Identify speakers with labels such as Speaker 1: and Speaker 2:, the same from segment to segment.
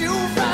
Speaker 1: you right.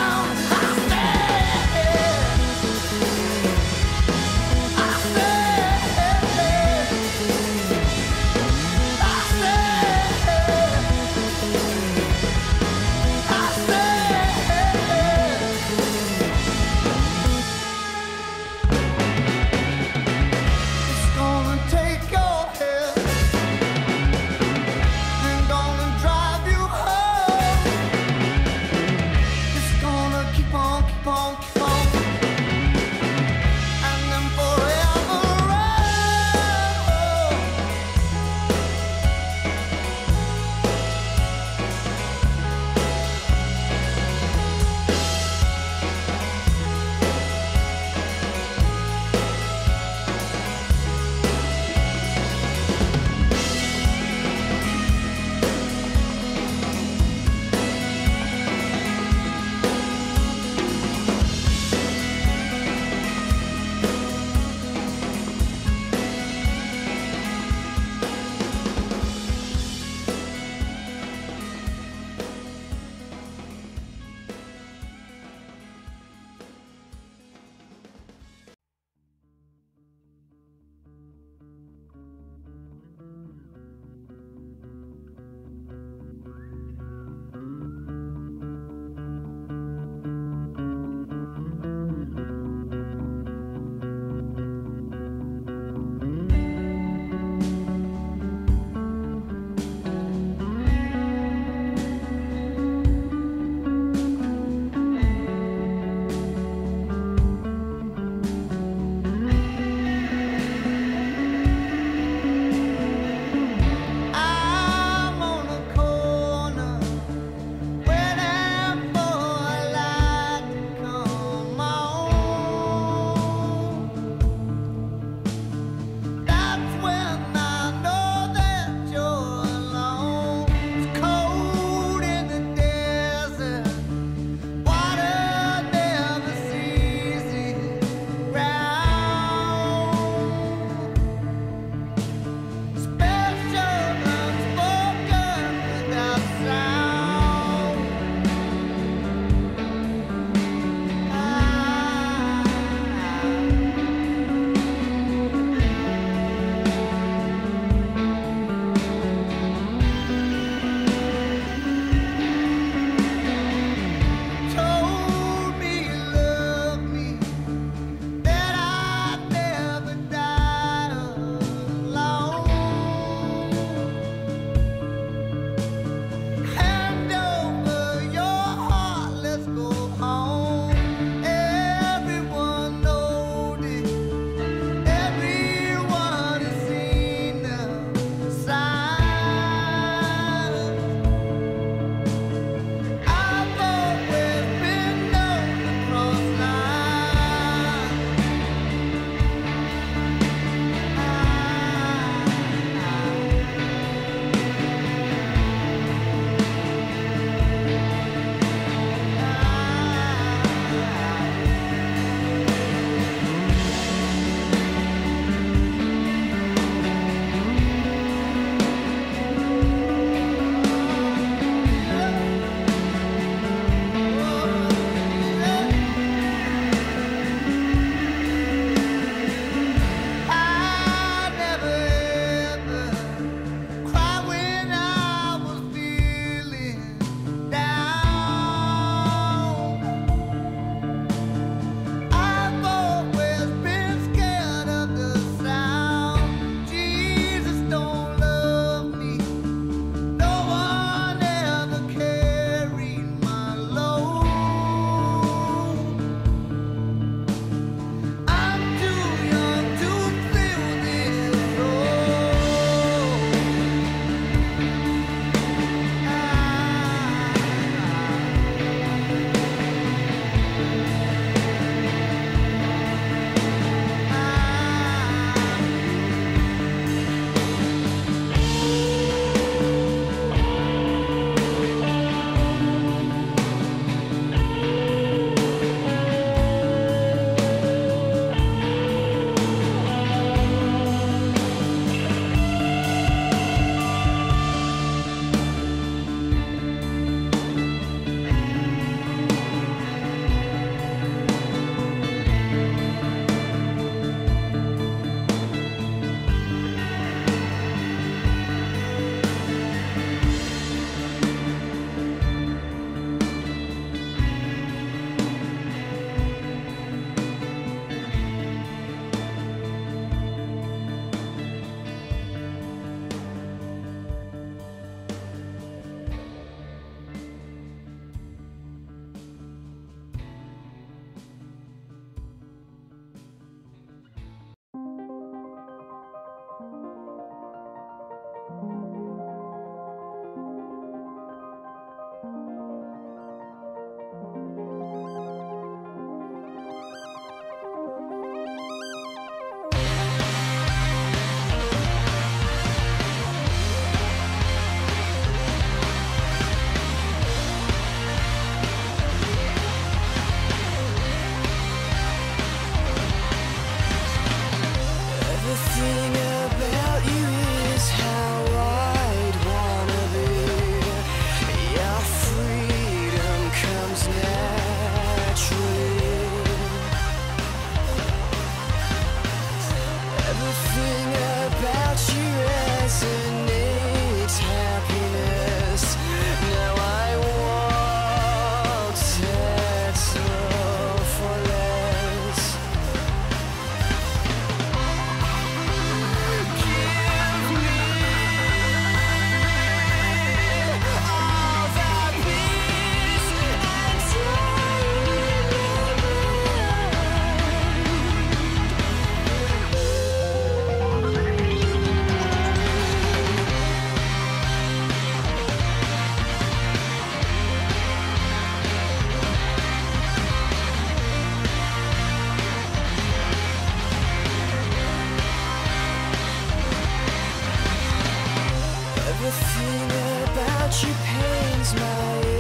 Speaker 2: that she pains my